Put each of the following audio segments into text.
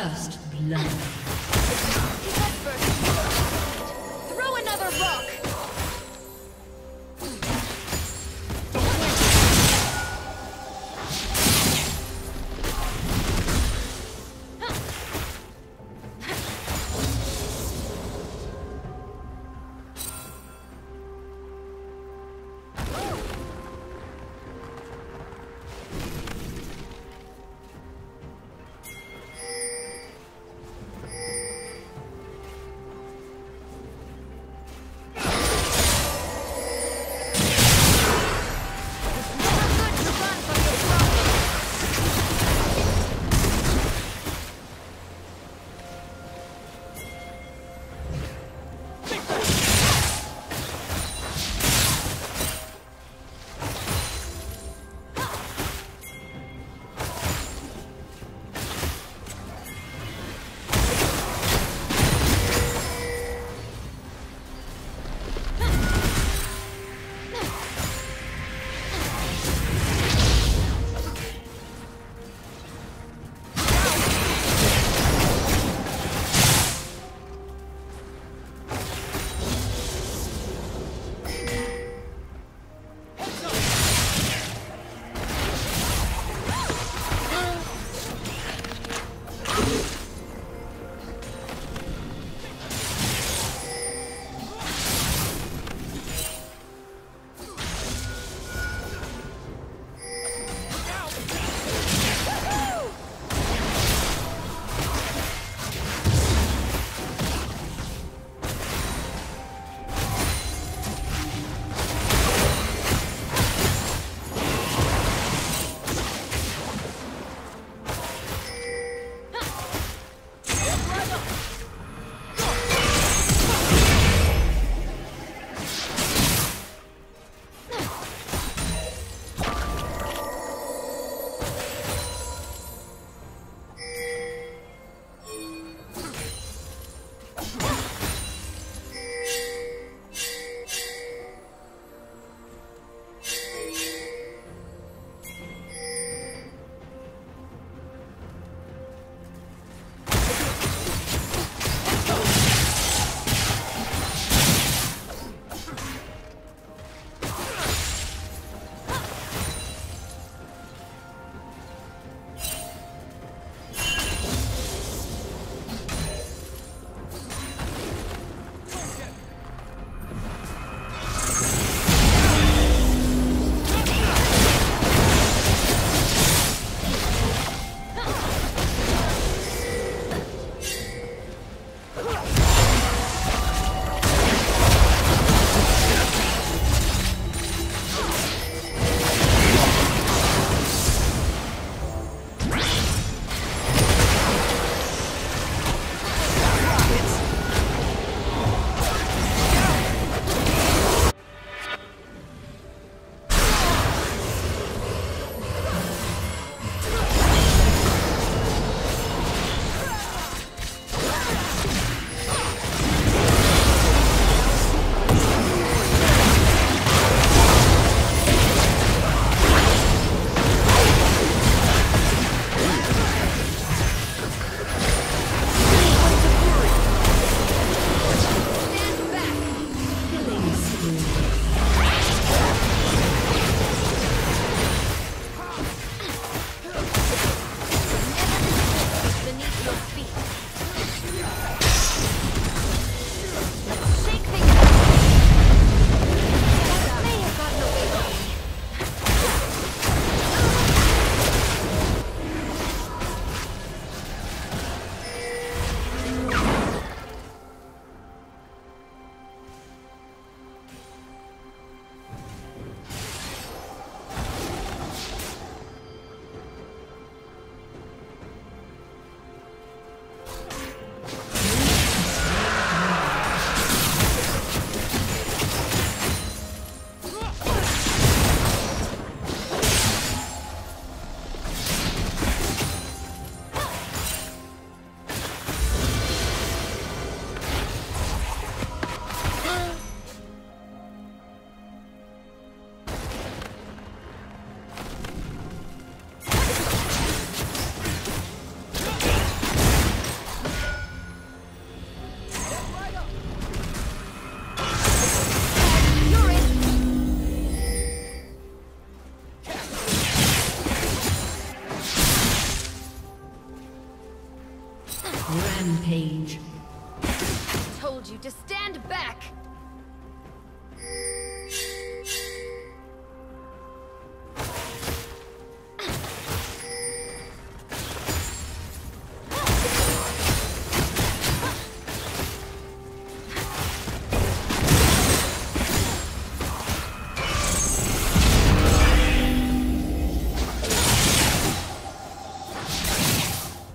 First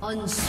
Unstoppable.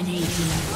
Dominating.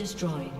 Destroyed.